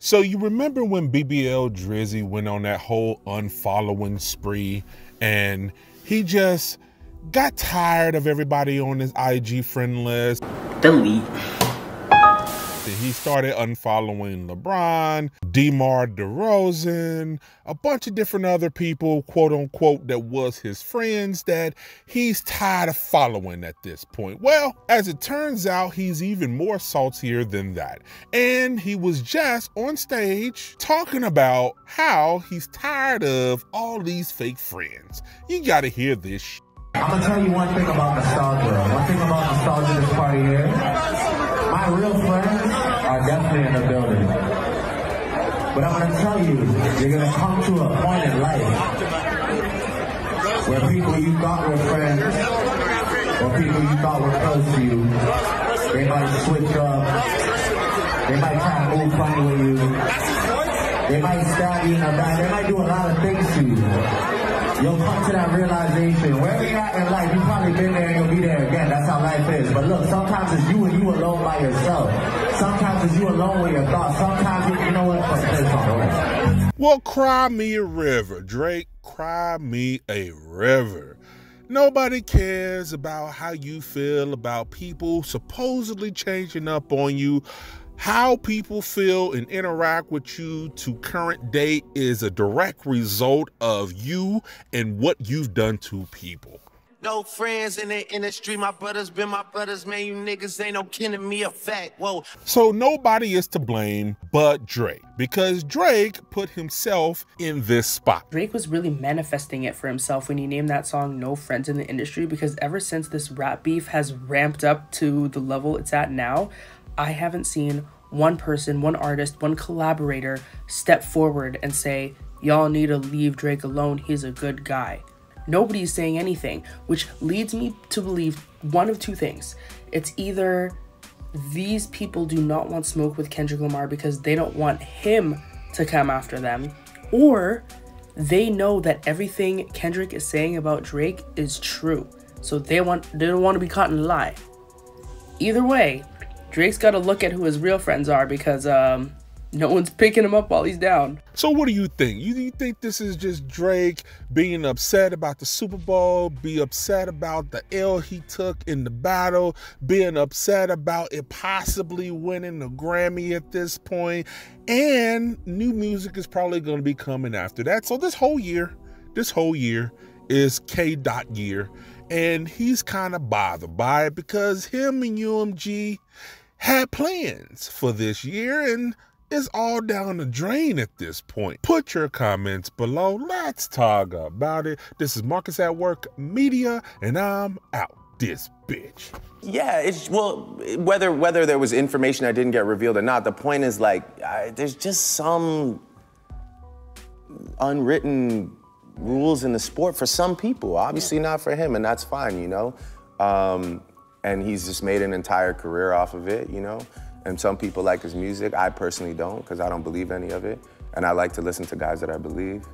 So you remember when BBL Drizzy went on that whole unfollowing spree and he just got tired of everybody on his IG friend list. Delete he started unfollowing LeBron, DeMar DeRozan, a bunch of different other people, quote unquote, that was his friends that he's tired of following at this point. Well, as it turns out, he's even more saltier than that. And he was just on stage talking about how he's tired of all these fake friends. You gotta hear this. I'm gonna tell you one thing about nostalgia. One thing about nostalgia this party. My real friends are definitely in the building. But I'm gonna tell you, you're gonna come to a point in life where people you thought were friends, or people you thought were close to you, they might switch up, they might try to move funny with you, they might stab you in the back, they might do a lot of things to you you'll come to that realization. Wherever you're at in life, you've probably been there and you'll be there again. That's how life is. But look, sometimes it's you and you alone by yourself. Sometimes it's you alone with your thoughts. Sometimes, you know what? Well, cry me a river, Drake. Cry me a river. Nobody cares about how you feel about people supposedly changing up on you how people feel and interact with you to current day is a direct result of you and what you've done to people. No friends in the industry, my brothers been my brothers, man. You niggas ain't no kidding me a fact. Whoa. So nobody is to blame but Drake because Drake put himself in this spot. Drake was really manifesting it for himself when he named that song No Friends in the Industry because ever since this rap beef has ramped up to the level it's at now, I haven't seen one person, one artist, one collaborator step forward and say, Y'all need to leave Drake alone, he's a good guy. Nobody's saying anything, which leads me to believe one of two things. It's either these people do not want smoke with Kendrick Lamar because they don't want him to come after them, or they know that everything Kendrick is saying about Drake is true. So they want they don't want to be caught in a lie. Either way, Drake's got to look at who his real friends are because um, no one's picking him up while he's down. So what do you think? You, you think this is just Drake being upset about the Super Bowl, be upset about the L he took in the battle, being upset about it possibly winning the Grammy at this point, and new music is probably going to be coming after that. So this whole year, this whole year is K dot year, and he's kind of bothered by it because him and UMG had plans for this year and it's all down the drain at this point. Put your comments below. Let's talk about it. This is Marcus at Work Media, and I'm out this bitch. Yeah, it's well, whether whether there was information that didn't get revealed or not. The point is like, I, there's just some unwritten rules in the sport for some people. Obviously not for him, and that's fine, you know. Um, and he's just made an entire career off of it, you know. And some people like his music. I personally don't, because I don't believe any of it. And I like to listen to guys that I believe.